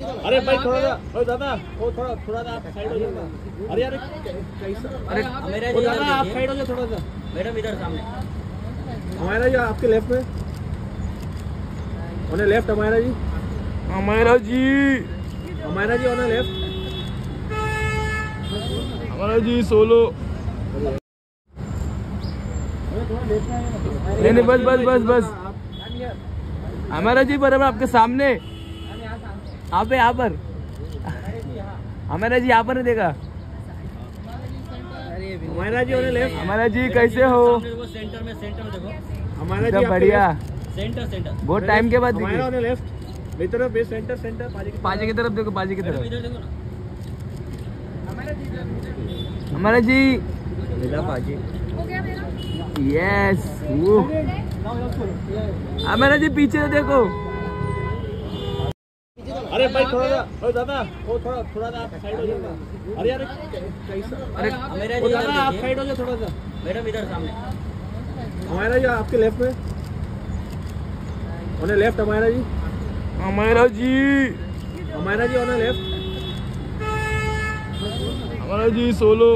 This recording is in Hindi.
अरे भाई थोड़ा सा दादा वो थोड़ा थोड़ा सा आप साइड हो जाओ। अरे यार अरे मेरा ओ जी दादा आप साइड हो जाओ थोड़ा सा। मैडम इधर सामने। हमारा जी आपके लेफ़्ट में। ओने लेफ़्ट हमारा जी। हमारा जी। हमारा जी ओने लेफ़्ट हमारा जी सोलो। नहीं नहीं बस बस बस बस। हमारा जी बराबर आपके सामने। यहाँ पे यहाँ पर। हमारा जी यहाँ पर नहीं देखा। हमारा जी हमारा जी कैसे हो? सेंटर में सेंटर में देखो हमारा जी बढ़िया सेंटर सेंटर बहुत टाइम के बाद हमारा दिखे। लेफ़्ट। मेरी तरफ़ बेस सेंटर सेंटर पाजी की पाजी की तरफ़। देखो पाजी की तरफ़। इधर देखो हमारा जी मिला पाजी। यस वो हमारा जी पीछे देखो। अरे भाई थोड़ा सा दादा वो थोड़ा थोड़ा सा आप साइड हो जाओ। अरे यार अरे मेरा जी दादा आप साइड हो जाओ थोड़ा सा। मैडम इधर सामने। हमारा जी आपके लेफ़्ट में। ओने लेफ़्ट हमारा जी। हमारा जी। हमारा जी ओने लेफ़्ट हमारा जी सोलो।